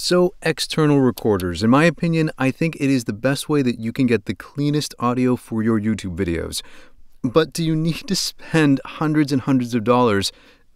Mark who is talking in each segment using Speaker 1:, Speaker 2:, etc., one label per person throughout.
Speaker 1: So, external recorders. In my opinion, I think it is the best way that you can get the cleanest audio for your YouTube videos. But do you need to spend hundreds and hundreds of dollars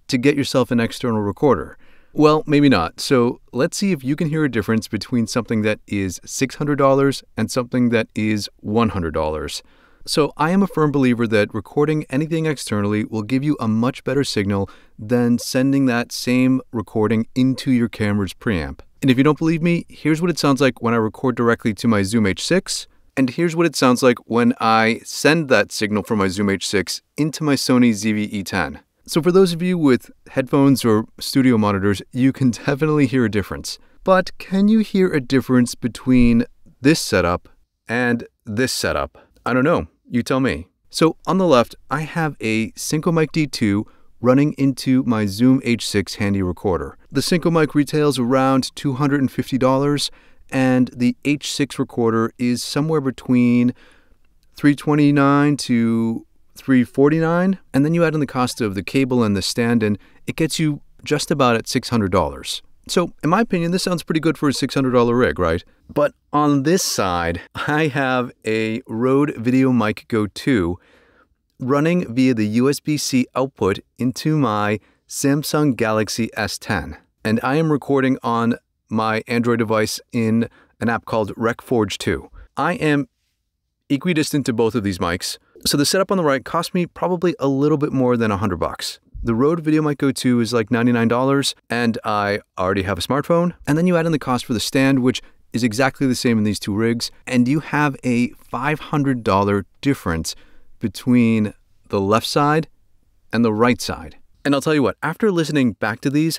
Speaker 1: to get yourself an external recorder? Well, maybe not. So, let's see if you can hear a difference between something that is $600 and something that is $100. So, I am a firm believer that recording anything externally will give you a much better signal than sending that same recording into your camera's preamp. And if you don't believe me, here's what it sounds like when I record directly to my Zoom H6, and here's what it sounds like when I send that signal from my Zoom H6 into my Sony ZV-E10. So for those of you with headphones or studio monitors, you can definitely hear a difference. But can you hear a difference between this setup and this setup? I don't know. You tell me. So on the left, I have a Synco Mic D2 running into my Zoom H6 handy recorder. The Synco mic retails around $250 and the H6 recorder is somewhere between 329 to 349, and then you add in the cost of the cable and the stand and it gets you just about at $600. So, in my opinion, this sounds pretty good for a $600 rig, right? But on this side, I have a Rode VideoMic Go 2 running via the USB-C output into my Samsung Galaxy S10. And I am recording on my Android device in an app called RecForge 2. I am equidistant to both of these mics, so the setup on the right cost me probably a little bit more than 100 bucks. The Rode VideoMic Go 2 is like $99, and I already have a smartphone. And then you add in the cost for the stand, which is exactly the same in these two rigs, and you have a $500 difference between the left side and the right side. And I'll tell you what, after listening back to these,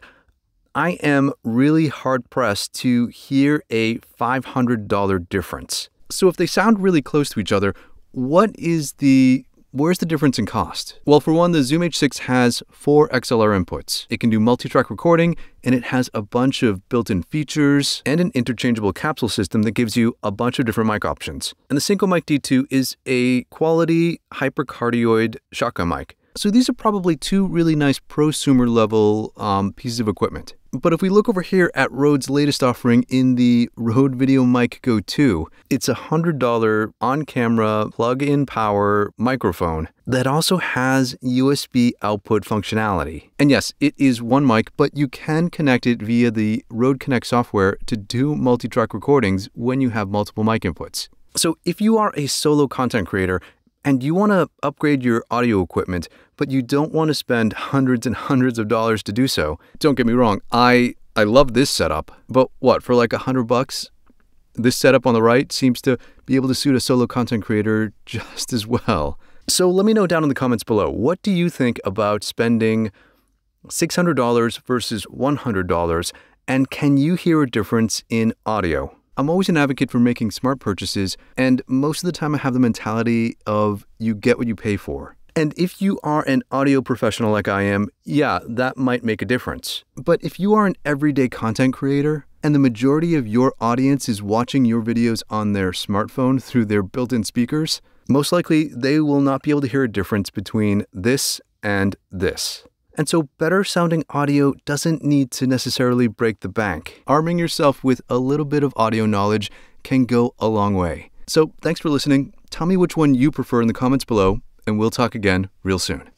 Speaker 1: I am really hard pressed to hear a $500 difference. So if they sound really close to each other, what is the Where's the difference in cost? Well, for one, the Zoom H6 has four XLR inputs. It can do multi-track recording, and it has a bunch of built-in features and an interchangeable capsule system that gives you a bunch of different mic options. And the Synco Mic D2 is a quality hypercardioid shotgun mic. So these are probably two really nice prosumer level um, pieces of equipment. But if we look over here at Rode's latest offering in the Rode VideoMic Go 2, it's a $100 on-camera plug-in power microphone that also has USB output functionality. And yes, it is one mic, but you can connect it via the Rode Connect software to do multi-track recordings when you have multiple mic inputs. So if you are a solo content creator and you want to upgrade your audio equipment, but you don't want to spend hundreds and hundreds of dollars to do so. Don't get me wrong, I I love this setup, but what, for like a hundred bucks? This setup on the right seems to be able to suit a solo content creator just as well. So let me know down in the comments below, what do you think about spending $600 versus $100? And can you hear a difference in audio? I'm always an advocate for making smart purchases, and most of the time I have the mentality of you get what you pay for. And if you are an audio professional like I am, yeah, that might make a difference. But if you are an everyday content creator, and the majority of your audience is watching your videos on their smartphone through their built in speakers, most likely they will not be able to hear a difference between this and this. And so, better sounding audio doesn't need to necessarily break the bank. Arming yourself with a little bit of audio knowledge can go a long way. So, thanks for listening. Tell me which one you prefer in the comments below, and we'll talk again real soon.